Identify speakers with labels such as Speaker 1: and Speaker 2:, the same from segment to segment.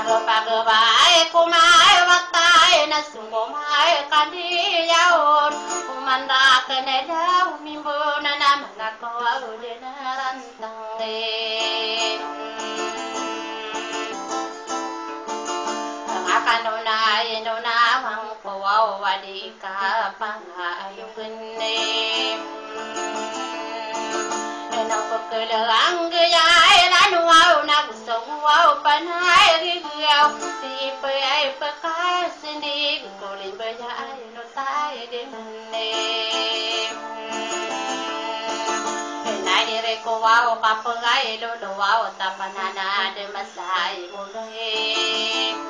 Speaker 1: ambingai mai no na antangai ni han berensi ai salai ne kadi ko vai jakai tawane no dia iram ha aluge Pago pago vai kumai watai na sungo mai kandi yaon kumanda kene dau mimbo na na mana ko aude na rantang akano na ino na mang ko wadi ka pang ayong kene Nang pagkalang gayay wow ta pa ay pagkasinig Kulin ba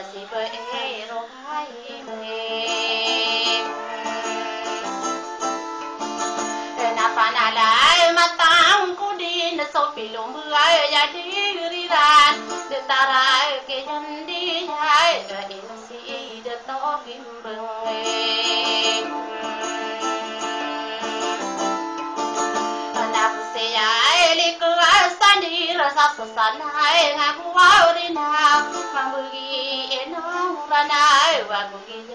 Speaker 1: ai na si ba e ro hai me na panalai matang kudin so pilum ai ya di ran de tarai ke yan di hai ga in si de to kim beng na Wana, I will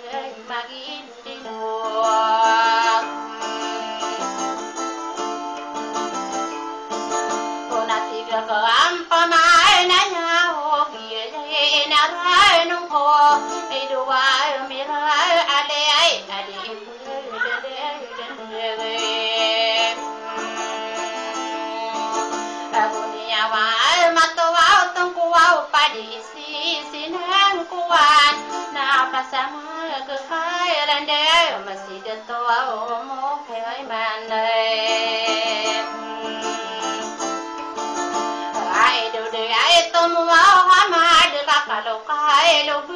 Speaker 1: na pasama cứ khai rande masih mà to wa mo kai man ai do de ai to mo ha ma de ka ka lo kai lo khai tu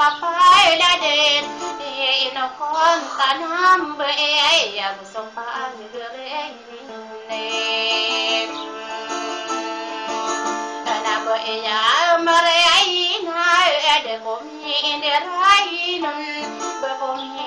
Speaker 1: papai la den e no kon tanam be ai ya bu so pa gere ne na bo ya mare ai na de ko mi de rai nun be ko mi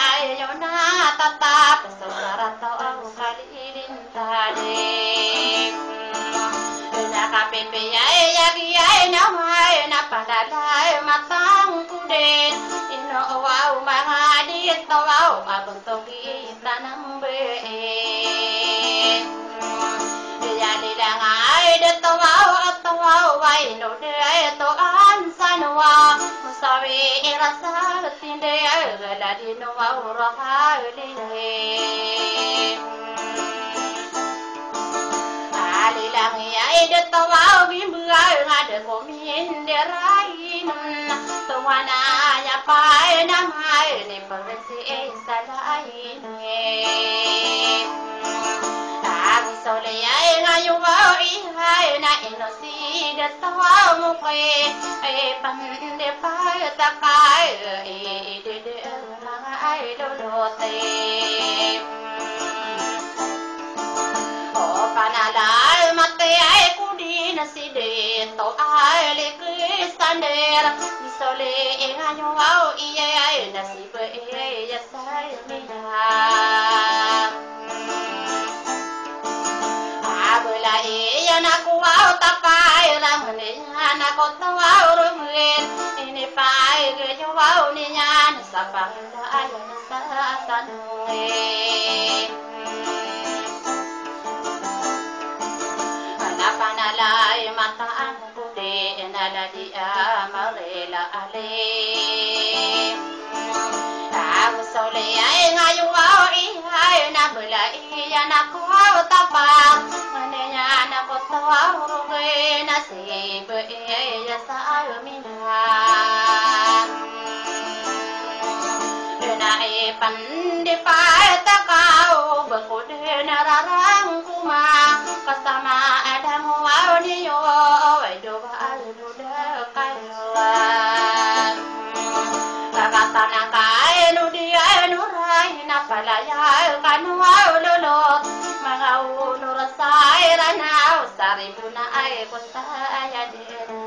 Speaker 1: tatap Pesona tau aku kali ilin tadi. Ena KPP ya ya ya, ya, ya nama pada padadai matang kuden Ino wau mahadi tawau aguntung tanam nambe Ya didang aida tawau atawau wainu de to ansanwa musawi rasa. Tinde ay galadi no wow rahali Ali lang ay dito wow bimbuay nga de komin de rain tuwana ya pai na mai ni pagsi sa lain ang ay nga yung wow ihay na inosi de tawa mo kay ay pande pa takay ay de de ay lolote panalal mate ay kudi na si dito ay likistander isole inganyo au iye ay nasibe iye say la di a ma re la a le ta puti naladi amarela ale Ang sole ay ngayon wow ihay na bu la i ya na ku wa o ko tapa Mane ya na ko tawa ruge na se bu e ya sa almina Na e pan de pa ta ka o bu takao de na ra ra يا القنوة ولولوط مغول رصايرنا وصاربنا أي قصة يدينا